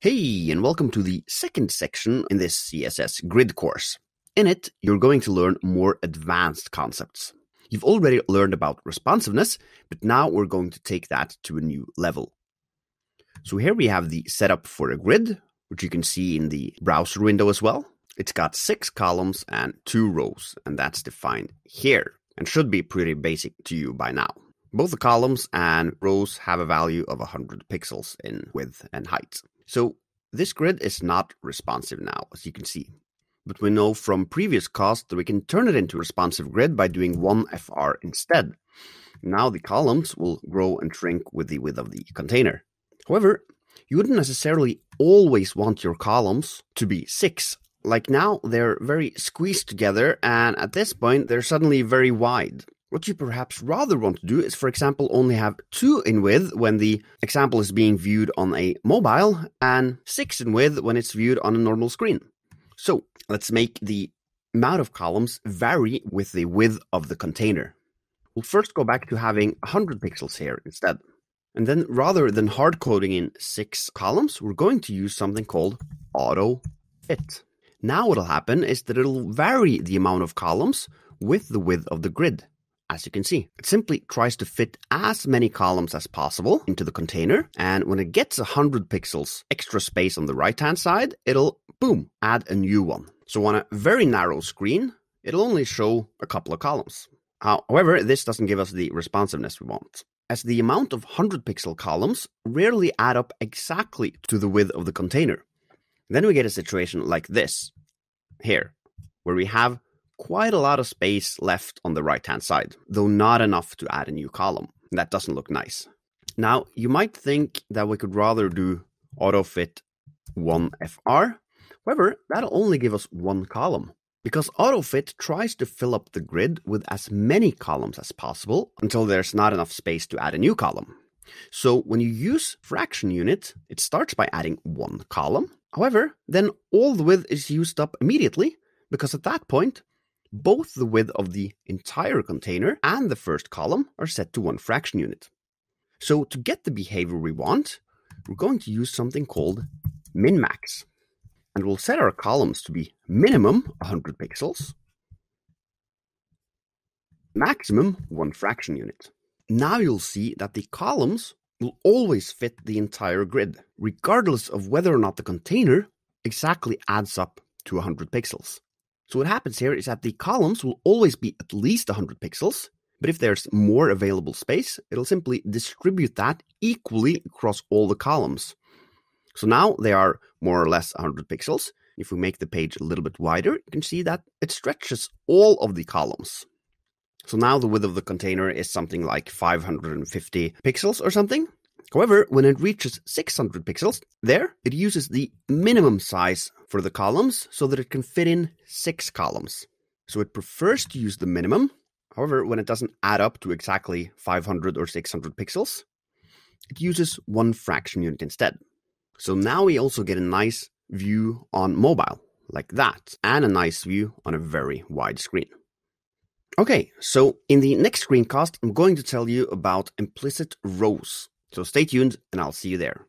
Hey, and welcome to the second section in this CSS grid course. In it, you're going to learn more advanced concepts. You've already learned about responsiveness, but now we're going to take that to a new level. So here we have the setup for a grid, which you can see in the browser window as well. It's got six columns and two rows, and that's defined here, and should be pretty basic to you by now. Both the columns and rows have a value of 100 pixels in width and height. So this grid is not responsive now, as you can see. But we know from previous costs that we can turn it into a responsive grid by doing 1FR instead. Now the columns will grow and shrink with the width of the container. However, you wouldn't necessarily always want your columns to be 6. Like now, they're very squeezed together, and at this point, they're suddenly very wide. What you perhaps rather want to do is, for example, only have 2 in width when the example is being viewed on a mobile, and 6 in width when it's viewed on a normal screen. So let's make the amount of columns vary with the width of the container. We'll first go back to having 100 pixels here instead. And then rather than hard coding in six columns, we're going to use something called auto fit. Now what'll happen is that it'll vary the amount of columns with the width of the grid as you can see. It simply tries to fit as many columns as possible into the container, and when it gets 100 pixels extra space on the right hand side, it'll, boom, add a new one. So on a very narrow screen, it'll only show a couple of columns. However, this doesn't give us the responsiveness we want, as the amount of 100 pixel columns rarely add up exactly to the width of the container. Then we get a situation like this, here, where we have quite a lot of space left on the right hand side, though not enough to add a new column. That doesn't look nice. Now, you might think that we could rather do autofit 1FR. However, that'll only give us one column because autofit tries to fill up the grid with as many columns as possible until there's not enough space to add a new column. So when you use fraction unit, it starts by adding one column. However, then all the width is used up immediately because at that point, both the width of the entire container and the first column are set to one fraction unit. So to get the behavior we want, we're going to use something called min-max. And we'll set our columns to be minimum 100 pixels, maximum one fraction unit. Now you'll see that the columns will always fit the entire grid, regardless of whether or not the container exactly adds up to 100 pixels. So what happens here is that the columns will always be at least 100 pixels, but if there's more available space, it'll simply distribute that equally across all the columns. So now they are more or less 100 pixels. If we make the page a little bit wider, you can see that it stretches all of the columns. So now the width of the container is something like 550 pixels or something. However, when it reaches 600 pixels, there it uses the minimum size for the columns so that it can fit in six columns. So it prefers to use the minimum. However, when it doesn't add up to exactly 500 or 600 pixels, it uses one fraction unit instead. So now we also get a nice view on mobile, like that, and a nice view on a very wide screen. Okay, so in the next screencast, I'm going to tell you about implicit rows. So stay tuned and I'll see you there.